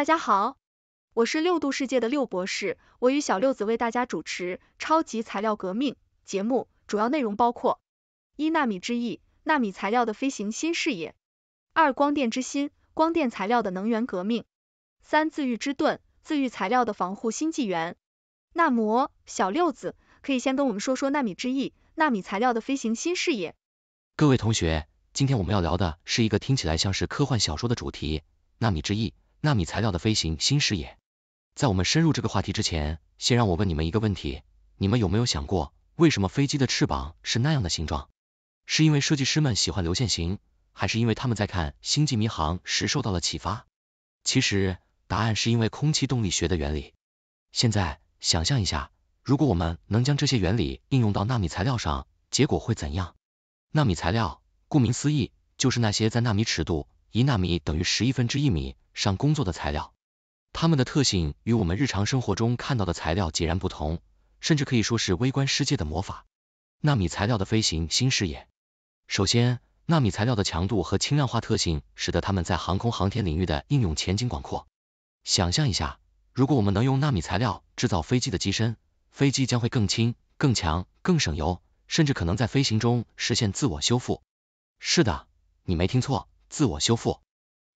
大家好，我是六度世界的六博士，我与小六子为大家主持《超级材料革命》节目，主要内容包括：一、纳米之翼，纳米材料的飞行新视野；二、光电之心，光电材料的能源革命；三、自愈之盾，自愈材料的防护新纪元。那么，小六子可以先跟我们说说纳米之翼，纳米材料的飞行新视野。各位同学，今天我们要聊的是一个听起来像是科幻小说的主题——纳米之翼。纳米材料的飞行新视野。在我们深入这个话题之前，先让我问你们一个问题：你们有没有想过，为什么飞机的翅膀是那样的形状？是因为设计师们喜欢流线型，还是因为他们在看《星际迷航》时受到了启发？其实，答案是因为空气动力学的原理。现在，想象一下，如果我们能将这些原理应用到纳米材料上，结果会怎样？纳米材料，顾名思义，就是那些在纳米尺度（一纳米等于十亿分之一米）。上工作的材料，它们的特性与我们日常生活中看到的材料截然不同，甚至可以说是微观世界的魔法。纳米材料的飞行新视野。首先，纳米材料的强度和轻量化特性，使得它们在航空航天领域的应用前景广阔。想象一下，如果我们能用纳米材料制造飞机的机身，飞机将会更轻、更强、更省油，甚至可能在飞行中实现自我修复。是的，你没听错，自我修复。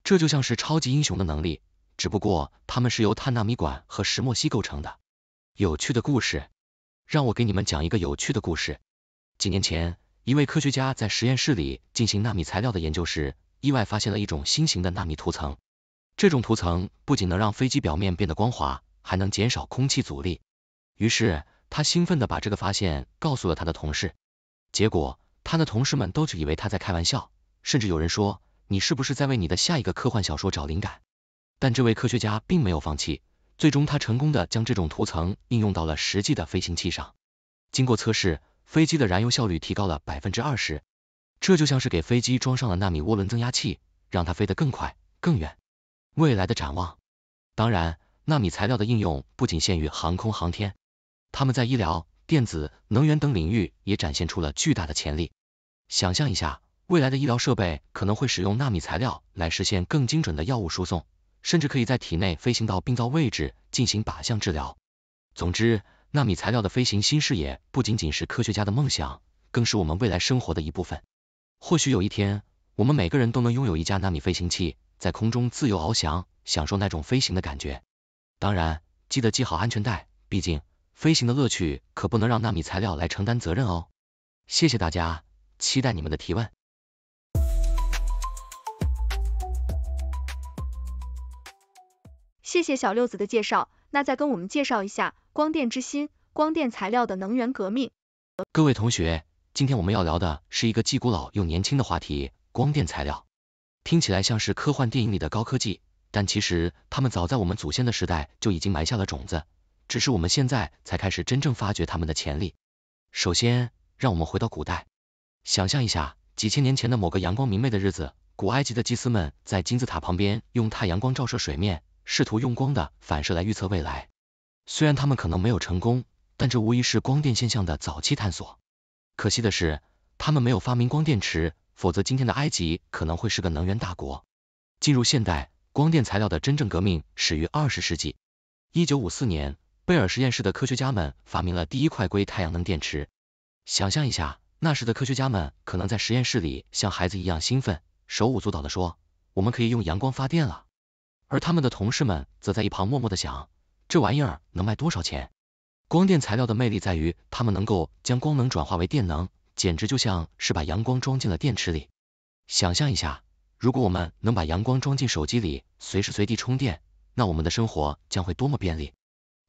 这就像是超级英雄的能力，只不过他们是由碳纳米管和石墨烯构成的。有趣的故事，让我给你们讲一个有趣的故事。几年前，一位科学家在实验室里进行纳米材料的研究时，意外发现了一种新型的纳米涂层。这种涂层不仅能让飞机表面变得光滑，还能减少空气阻力。于是，他兴奋地把这个发现告诉了他的同事。结果，他的同事们都只以为他在开玩笑，甚至有人说。你是不是在为你的下一个科幻小说找灵感？但这位科学家并没有放弃，最终他成功的将这种涂层应用到了实际的飞行器上。经过测试，飞机的燃油效率提高了百分之二十，这就像是给飞机装上了纳米涡轮增压器，让它飞得更快更远。未来的展望，当然，纳米材料的应用不仅限于航空航天，它们在医疗、电子、能源等领域也展现出了巨大的潜力。想象一下。未来的医疗设备可能会使用纳米材料来实现更精准的药物输送，甚至可以在体内飞行到病灶位置进行靶向治疗。总之，纳米材料的飞行新视野不仅仅是科学家的梦想，更是我们未来生活的一部分。或许有一天，我们每个人都能拥有一架纳米飞行器，在空中自由翱翔，享受那种飞行的感觉。当然，记得系好安全带，毕竟飞行的乐趣可不能让纳米材料来承担责任哦。谢谢大家，期待你们的提问。谢谢小六子的介绍，那再跟我们介绍一下光电之心，光电材料的能源革命。各位同学，今天我们要聊的是一个既古老又年轻的话题——光电材料。听起来像是科幻电影里的高科技，但其实它们早在我们祖先的时代就已经埋下了种子，只是我们现在才开始真正发掘它们的潜力。首先，让我们回到古代，想象一下几千年前的某个阳光明媚的日子，古埃及的祭司们在金字塔旁边用太阳光照射水面。试图用光的反射来预测未来，虽然他们可能没有成功，但这无疑是光电现象的早期探索。可惜的是，他们没有发明光电池，否则今天的埃及可能会是个能源大国。进入现代，光电材料的真正革命始于二十世纪。一九五四年，贝尔实验室的科学家们发明了第一块硅太阳能电池。想象一下，那时的科学家们可能在实验室里像孩子一样兴奋，手舞足蹈的说：“我们可以用阳光发电了。”而他们的同事们则在一旁默默的想，这玩意儿能卖多少钱？光电材料的魅力在于，它们能够将光能转化为电能，简直就像是把阳光装进了电池里。想象一下，如果我们能把阳光装进手机里，随时随地充电，那我们的生活将会多么便利。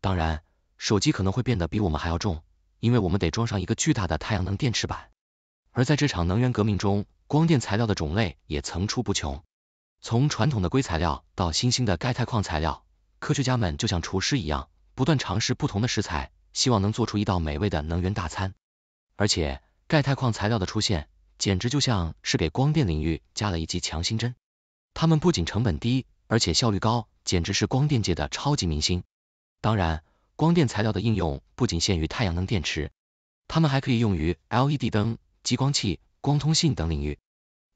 当然，手机可能会变得比我们还要重，因为我们得装上一个巨大的太阳能电池板。而在这场能源革命中，光电材料的种类也层出不穷。从传统的硅材料到新兴的钙钛矿材料，科学家们就像厨师一样，不断尝试不同的食材，希望能做出一道美味的能源大餐。而且，钙钛矿材料的出现，简直就像是给光电领域加了一剂强心针。它们不仅成本低，而且效率高，简直是光电界的超级明星。当然，光电材料的应用不仅限于太阳能电池，它们还可以用于 LED 灯、激光器、光通信等领域。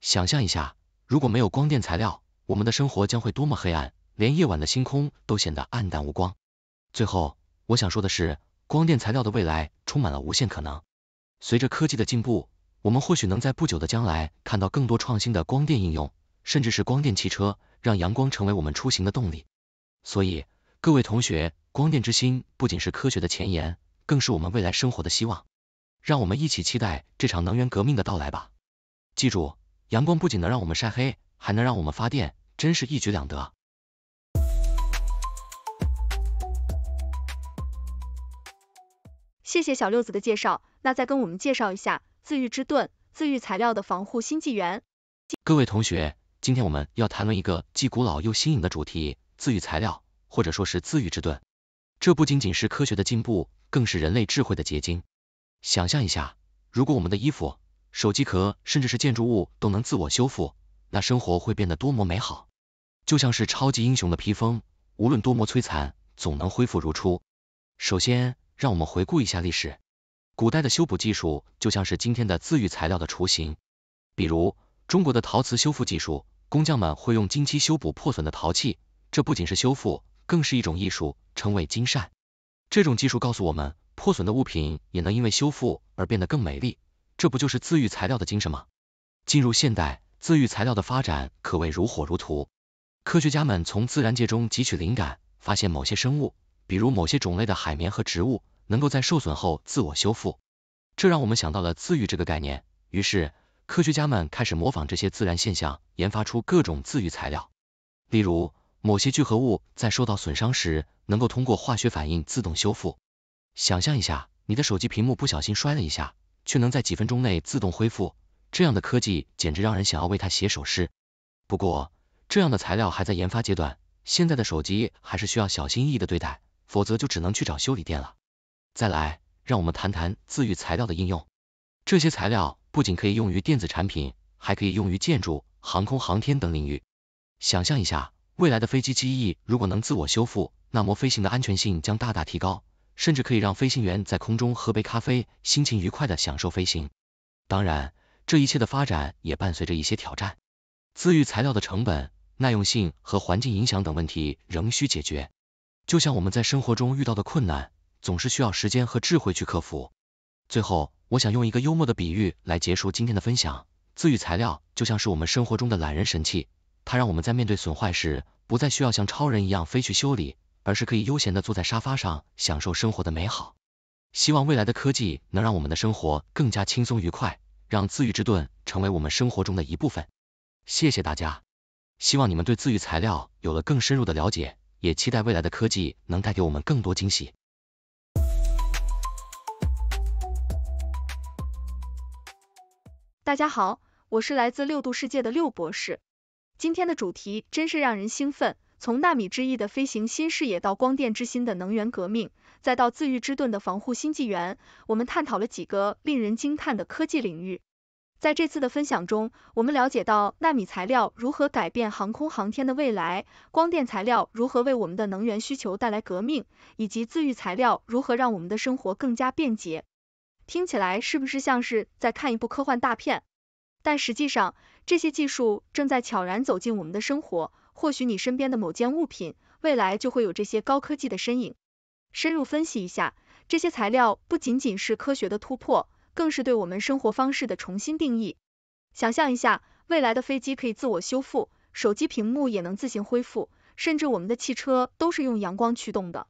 想象一下。如果没有光电材料，我们的生活将会多么黑暗，连夜晚的星空都显得暗淡无光。最后，我想说的是，光电材料的未来充满了无限可能。随着科技的进步，我们或许能在不久的将来看到更多创新的光电应用，甚至是光电汽车，让阳光成为我们出行的动力。所以，各位同学，光电之心不仅是科学的前沿，更是我们未来生活的希望。让我们一起期待这场能源革命的到来吧。记住，阳光不仅能让我们晒黑，还能让我们发电，真是一举两得。谢谢小六子的介绍，那再跟我们介绍一下自愈之盾，自愈材料的防护新纪元。各位同学，今天我们要谈论一个既古老又新颖的主题——自愈材料，或者说是自愈之盾。这不仅仅是科学的进步，更是人类智慧的结晶。想象一下，如果我们的衣服、手机壳，甚至是建筑物都能自我修复，那生活会变得多么美好！就像是超级英雄的披风，无论多么摧残，总能恢复如初。首先，让我们回顾一下历史，古代的修补技术就像是今天的自愈材料的雏形。比如中国的陶瓷修复技术，工匠们会用金漆修补破损的陶器，这不仅是修复，更是一种艺术，称为金善。这种技术告诉我们，破损的物品也能因为修复而变得更美丽，这不就是自愈材料的精神吗？进入现代，自愈材料的发展可谓如火如荼，科学家们从自然界中汲取灵感，发现某些生物，比如某些种类的海绵和植物。能够在受损后自我修复，这让我们想到了自愈这个概念。于是，科学家们开始模仿这些自然现象，研发出各种自愈材料。例如，某些聚合物在受到损伤时，能够通过化学反应自动修复。想象一下，你的手机屏幕不小心摔了一下，却能在几分钟内自动恢复，这样的科技简直让人想要为它写首诗。不过，这样的材料还在研发阶段，现在的手机还是需要小心翼翼的对待，否则就只能去找修理店了。再来，让我们谈谈自愈材料的应用。这些材料不仅可以用于电子产品，还可以用于建筑、航空航天等领域。想象一下，未来的飞机机翼如果能自我修复，那么飞行的安全性将大大提高，甚至可以让飞行员在空中喝杯咖啡，心情愉快的享受飞行。当然，这一切的发展也伴随着一些挑战。自愈材料的成本、耐用性和环境影响等问题仍需解决。就像我们在生活中遇到的困难。总是需要时间和智慧去克服。最后，我想用一个幽默的比喻来结束今天的分享。自愈材料就像是我们生活中的懒人神器，它让我们在面对损坏时，不再需要像超人一样飞去修理，而是可以悠闲的坐在沙发上，享受生活的美好。希望未来的科技能让我们的生活更加轻松愉快，让自愈之盾成为我们生活中的一部分。谢谢大家，希望你们对自愈材料有了更深入的了解，也期待未来的科技能带给我们更多惊喜。大家好，我是来自六度世界的六博士。今天的主题真是让人兴奋，从纳米之翼的飞行新视野到光电之心的能源革命，再到自愈之盾的防护新纪元，我们探讨了几个令人惊叹的科技领域。在这次的分享中，我们了解到纳米材料如何改变航空航天的未来，光电材料如何为我们的能源需求带来革命，以及自愈材料如何让我们的生活更加便捷。听起来是不是像是在看一部科幻大片？但实际上，这些技术正在悄然走进我们的生活。或许你身边的某件物品，未来就会有这些高科技的身影。深入分析一下，这些材料不仅仅是科学的突破，更是对我们生活方式的重新定义。想象一下，未来的飞机可以自我修复，手机屏幕也能自行恢复，甚至我们的汽车都是用阳光驱动的。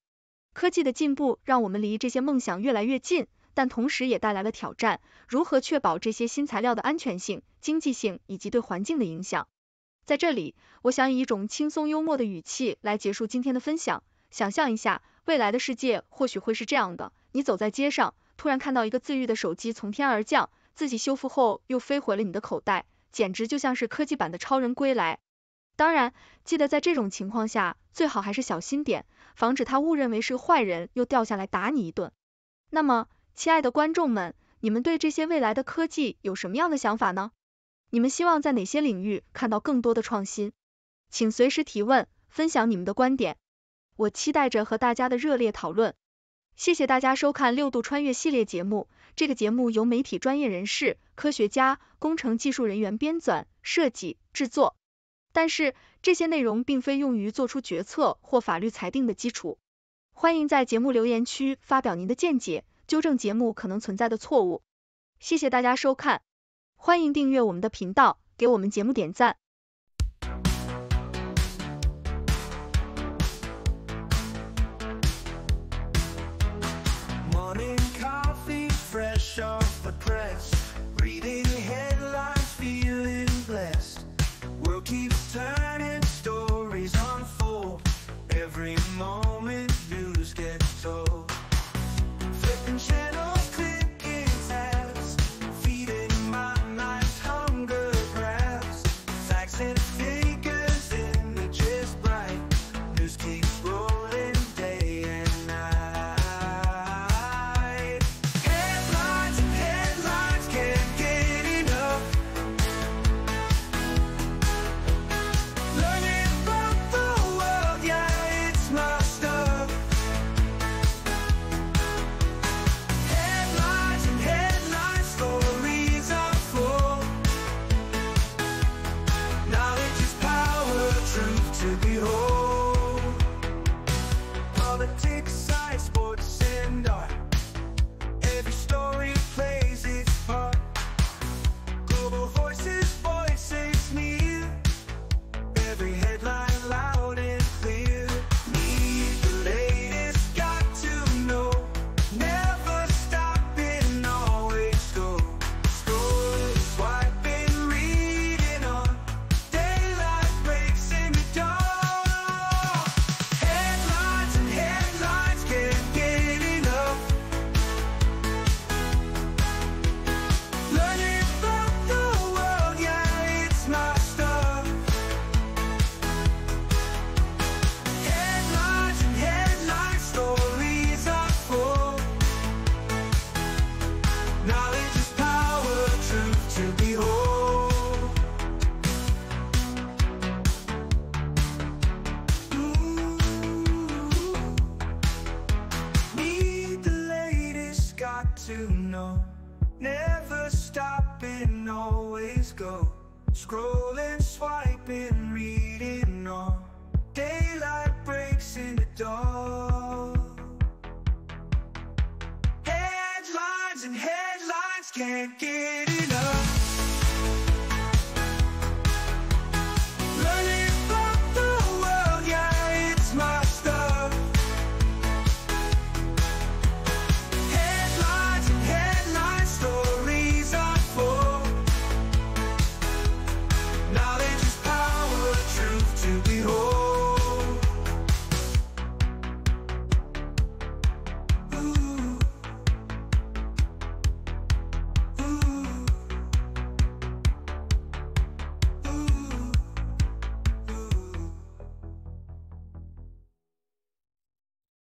科技的进步让我们离这些梦想越来越近。但同时也带来了挑战，如何确保这些新材料的安全性、经济性以及对环境的影响？在这里，我想以一种轻松幽默的语气来结束今天的分享。想象一下，未来的世界或许会是这样的：你走在街上，突然看到一个自愈的手机从天而降，自己修复后又飞回了你的口袋，简直就像是科技版的超人归来。当然，记得在这种情况下，最好还是小心点，防止他误认为是坏人，又掉下来打你一顿。那么，亲爱的观众们，你们对这些未来的科技有什么样的想法呢？你们希望在哪些领域看到更多的创新？请随时提问，分享你们的观点。我期待着和大家的热烈讨论。谢谢大家收看六度穿越系列节目，这个节目由媒体专业人士、科学家、工程技术人员编纂、设计、制作。但是这些内容并非用于做出决策或法律裁定的基础。欢迎在节目留言区发表您的见解，纠正节目可能存在的错误。谢谢大家收看。欢迎订阅我们的频道给我们节目点赞。